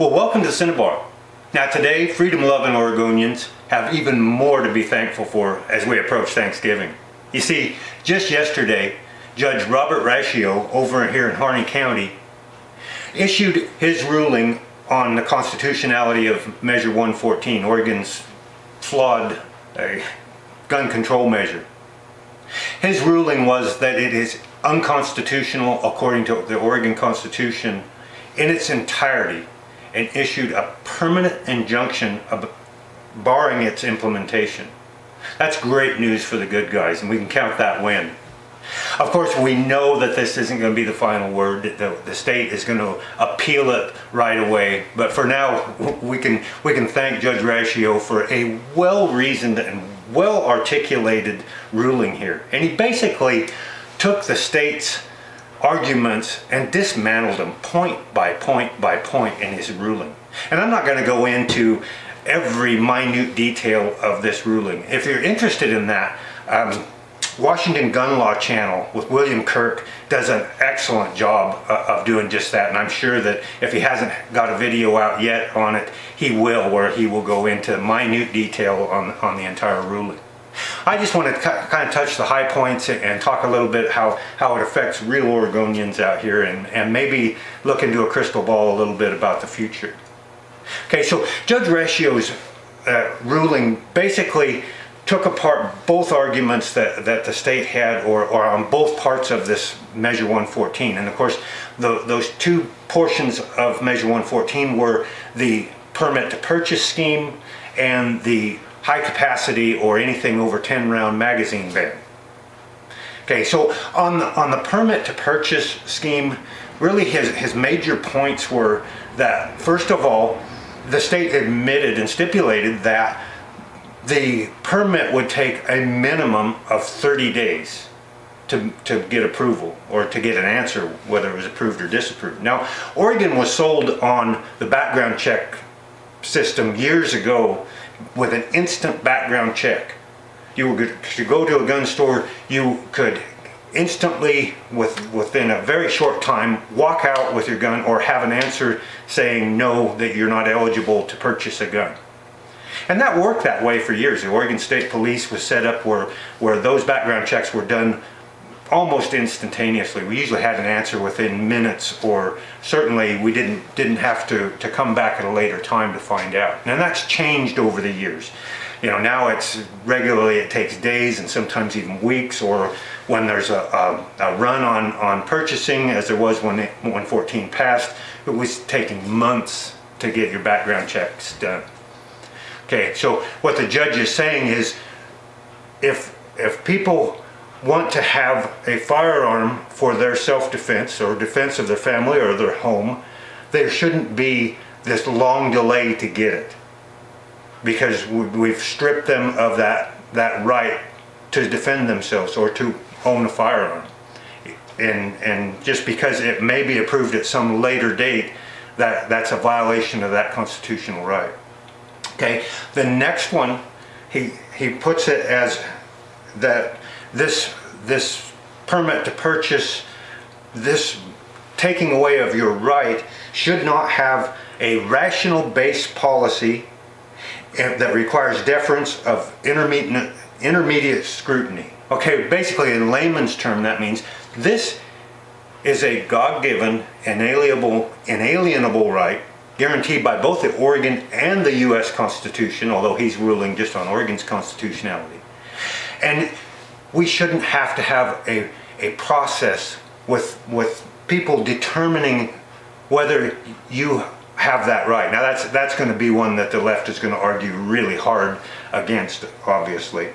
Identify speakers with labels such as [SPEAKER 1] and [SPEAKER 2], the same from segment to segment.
[SPEAKER 1] Well, welcome to Cinnabar. Now today, freedom-loving Oregonians have even more to be thankful for as we approach Thanksgiving. You see, just yesterday, Judge Robert Raschio over here in Harney County issued his ruling on the constitutionality of Measure 114, Oregon's flawed uh, gun control measure. His ruling was that it is unconstitutional according to the Oregon Constitution in its entirety and issued a permanent injunction barring its implementation. That's great news for the good guys and we can count that win. Of course, we know that this isn't going to be the final word. The, the state is going to appeal it right away. But for now, we can we can thank Judge Raschio for a well-reasoned and well-articulated ruling here. And he basically took the state's arguments and dismantled them point by point by point in his ruling. And I'm not going to go into every minute detail of this ruling. If you're interested in that, um, Washington Gun Law Channel with William Kirk does an excellent job uh, of doing just that and I'm sure that if he hasn't got a video out yet on it he will where he will go into minute detail on, on the entire ruling. I just want to kind of touch the high points and talk a little bit how, how it affects real Oregonians out here and, and maybe look into a crystal ball a little bit about the future. Okay, so Judge Raschio's uh, ruling basically took apart both arguments that, that the state had or, or on both parts of this Measure 114. And of course, the, those two portions of Measure 114 were the permit to purchase scheme and the high capacity or anything over 10 round magazine ban. Okay, so on the, on the permit to purchase scheme, really his, his major points were that, first of all, the state admitted and stipulated that the permit would take a minimum of 30 days to, to get approval or to get an answer whether it was approved or disapproved. Now, Oregon was sold on the background check system years ago with an instant background check. You could go to a gun store, you could instantly, with, within a very short time, walk out with your gun or have an answer saying no, that you're not eligible to purchase a gun. And that worked that way for years. The Oregon State Police was set up where, where those background checks were done almost instantaneously. We usually had an answer within minutes or certainly we didn't didn't have to, to come back at a later time to find out. And that's changed over the years. You know, now it's regularly it takes days and sometimes even weeks or when there's a, a, a run on, on purchasing as there was when 114 passed, it was taking months to get your background checks done. Okay, so what the judge is saying is if if people want to have a firearm for their self-defense or defense of their family or their home, there shouldn't be this long delay to get it because we've stripped them of that, that right to defend themselves or to own a firearm. And, and just because it may be approved at some later date, that, that's a violation of that constitutional right. Okay, the next one, he, he puts it as that this, this permit to purchase, this taking away of your right should not have a rational based policy that requires deference of intermediate, intermediate scrutiny. Okay, basically in layman's term that means this is a God-given, inalienable, inalienable right guaranteed by both the Oregon and the U.S. Constitution, although he's ruling just on Oregon's constitutionality. And we shouldn't have to have a, a process with, with people determining whether you have that right. Now that's, that's going to be one that the left is going to argue really hard against, obviously.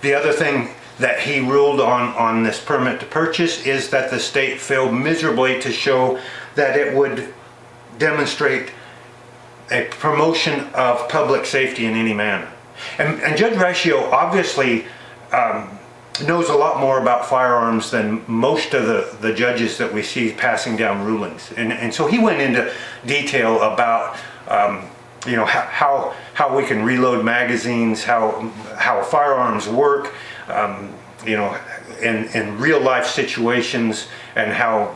[SPEAKER 1] The other thing that he ruled on, on this permit to purchase is that the state failed miserably to show that it would demonstrate a promotion of public safety in any manner. And, and Judge Raschio obviously um, knows a lot more about firearms than most of the, the judges that we see passing down rulings. And, and so he went into detail about um, you know how how we can reload magazines, how how firearms work, um, you know, in in real life situations, and how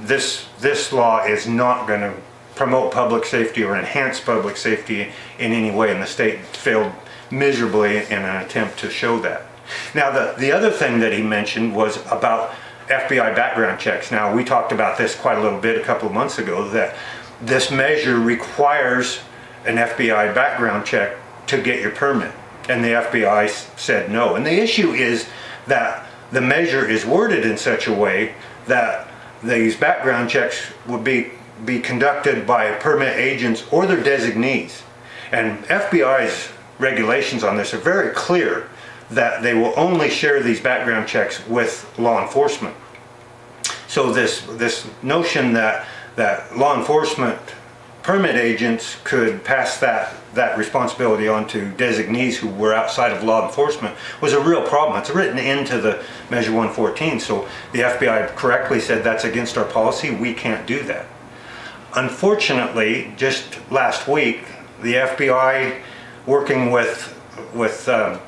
[SPEAKER 1] this this law is not going to promote public safety or enhance public safety in any way, and the state failed miserably in an attempt to show that. Now, the, the other thing that he mentioned was about FBI background checks. Now, we talked about this quite a little bit a couple of months ago, that this measure requires an FBI background check to get your permit. And the FBI said no. And the issue is that the measure is worded in such a way that these background checks would be, be conducted by permit agents or their designees. And FBI's regulations on this are very clear that they will only share these background checks with law enforcement. So this, this notion that, that law enforcement permit agents could pass that, that responsibility on to designees who were outside of law enforcement was a real problem. It's written into the Measure 114, so the FBI correctly said that's against our policy, we can't do that. Unfortunately, just last week, the FBI working with, with um,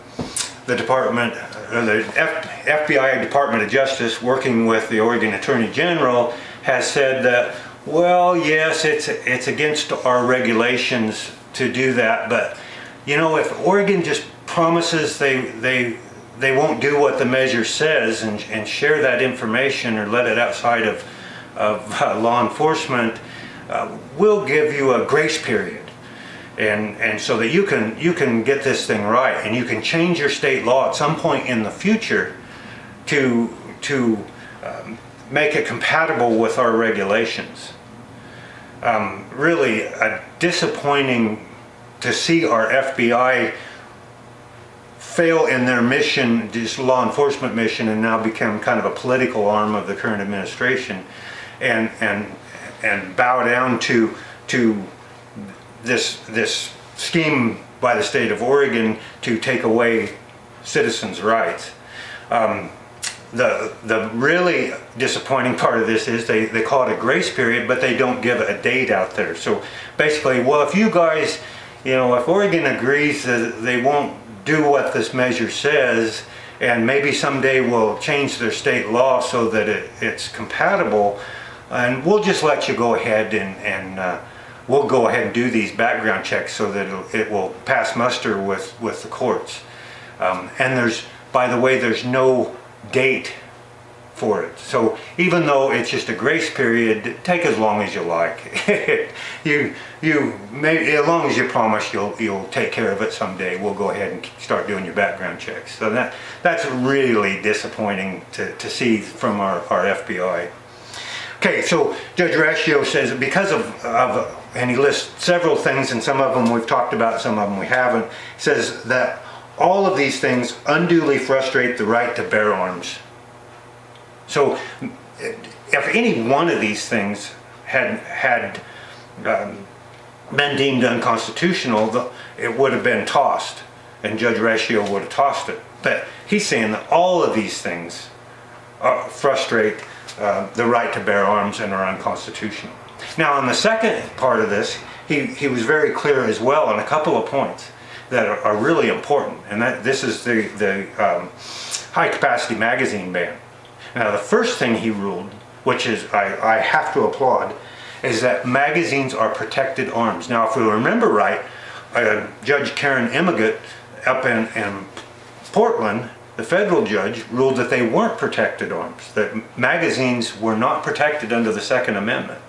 [SPEAKER 1] the Department, uh, the F FBI Department of Justice working with the Oregon Attorney General has said that well, yes, it's it's against our regulations to do that, but you know, if Oregon just promises they they they won't do what the measure says and, and share that information or let it outside of, of uh, law enforcement, uh, we'll give you a grace period. And, and so that you can, you can get this thing right and you can change your state law at some point in the future to, to um, make it compatible with our regulations. Um, really a disappointing to see our FBI fail in their mission, this law enforcement mission, and now become kind of a political arm of the current administration, and and and bow down to to this this scheme by the state of Oregon to take away citizens' rights. Um, the the really disappointing part of this is they, they call it a grace period, but they don't give a date out there. So basically, well, if you guys, you know, if Oregon agrees that they won't do what this measure says, and maybe someday we'll change their state law so that it, it's compatible, and we'll just let you go ahead and, and uh, we'll go ahead and do these background checks so that it will pass muster with, with the courts. Um, and there's, by the way, there's no date for it. So even though it's just a grace period, take as long as you like. you you may as long as you promise you'll you'll take care of it someday. We'll go ahead and start doing your background checks. So that that's really disappointing to, to see from our, our FBI. Okay, so Judge Raschio says because of, of and he lists several things, and some of them we've talked about, some of them we haven't. Says that all of these things unduly frustrate the right to bear arms. So if any one of these things had, had um, been deemed unconstitutional, it would have been tossed and Judge Raschio would have tossed it. But he's saying that all of these things uh, frustrate uh, the right to bear arms and are unconstitutional. Now on the second part of this, he, he was very clear as well on a couple of points that are, are really important. And that this is the, the um, high capacity magazine ban. Now the first thing he ruled, which is I, I have to applaud, is that magazines are protected arms. Now if we remember right, uh, Judge Karen Immergut up in, in Portland, the federal judge ruled that they weren't protected arms, that magazines were not protected under the Second Amendment.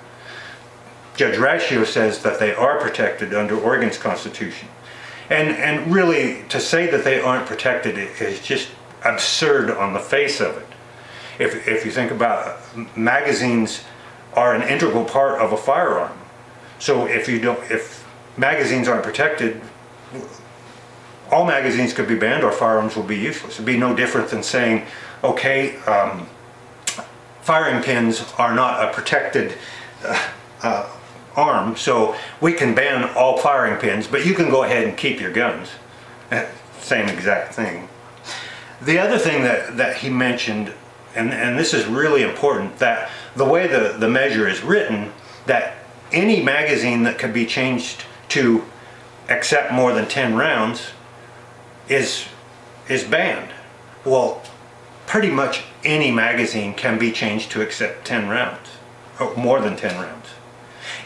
[SPEAKER 1] Judge Raschio says that they are protected under Oregon's Constitution. And, and really, to say that they aren't protected is just absurd on the face of it. If, if you think about magazines are an integral part of a firearm. So if you don't, if magazines aren't protected, all magazines could be banned or firearms will be useless. It'd be no different than saying, okay, um, firing pins are not a protected uh, uh, arm, so we can ban all firing pins, but you can go ahead and keep your guns. Eh, same exact thing. The other thing that, that he mentioned, and, and this is really important, that the way the, the measure is written, that any magazine that can be changed to accept more than 10 rounds is, is banned. Well, pretty much any magazine can be changed to accept 10 rounds, or more than 10 rounds.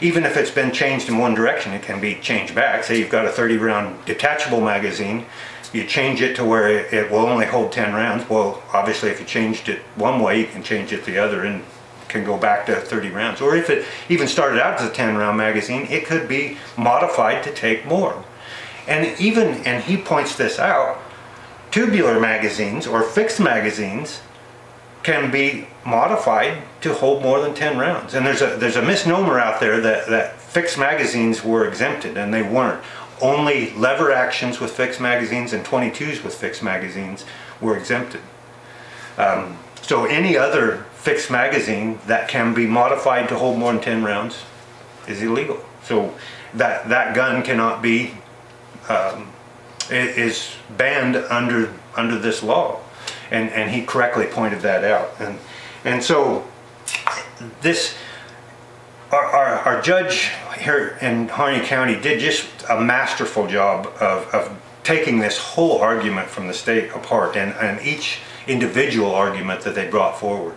[SPEAKER 1] Even if it's been changed in one direction, it can be changed back. Say you've got a 30 round detachable magazine, you change it to where it, will only hold 10 rounds. Well, obviously if you changed it one way, you can change it the other and can go back to 30 rounds. Or if it even started out as a 10 round magazine, it could be modified to take more. And even, and he points this out, tubular magazines or fixed magazines can be modified to hold more than 10 rounds. And there's a, there's a misnomer out there that, that fixed magazines were exempted and they weren't. Only lever actions with fixed magazines and 22s with fixed magazines were exempted. Um, so any other fixed magazine that can be modified to hold more than 10 rounds is illegal. So that, that gun cannot be, um, is banned under, under this law. And, and he correctly pointed that out. And, and so this, our, our, our judge here in Harney County did just a masterful job of, of taking this whole argument from the state apart and, and each individual argument that they brought forward.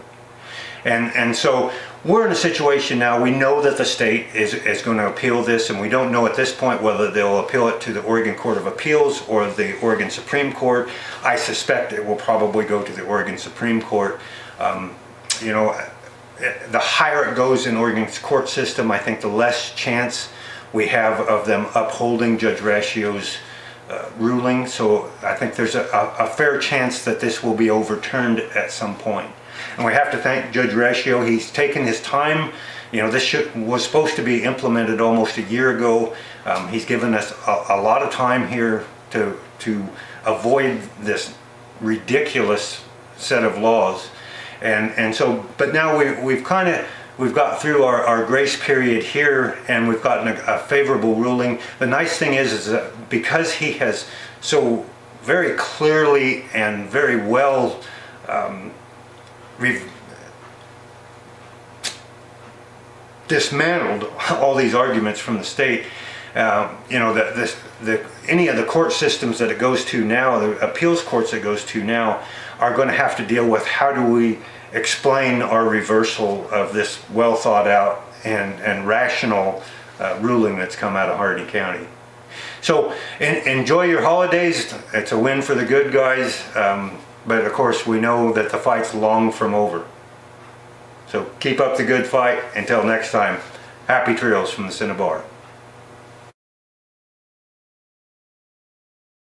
[SPEAKER 1] And, and so we're in a situation now, we know that the state is, is going to appeal this and we don't know at this point whether they'll appeal it to the Oregon Court of Appeals or the Oregon Supreme Court. I suspect it will probably go to the Oregon Supreme Court. Um, you know, the higher it goes in Oregon's court system, I think the less chance we have of them upholding Judge Raschio's uh, ruling. So I think there's a, a, fair chance that this will be overturned at some point. And we have to thank Judge Raschio. He's taken his time. You know, this should, was supposed to be implemented almost a year ago. Um, he's given us a, a lot of time here to, to avoid this ridiculous set of laws. And, and so, but now we, we've kind of, we've got through our, our grace period here and we've gotten a, a, favorable ruling. The nice thing is, is that because he has so very clearly and very well um, dismantled all these arguments from the state, uh, you know, the, this, the, any of the court systems that it goes to now, the appeals courts it goes to now, are going to have to deal with how do we explain our reversal of this well thought out and, and rational uh, ruling that's come out of Harney County. So enjoy your holidays. It's a win for the good guys. Um, but of course we know that the fight's long from over. So keep up the good fight. Until next time, happy trails from the Cinnabar.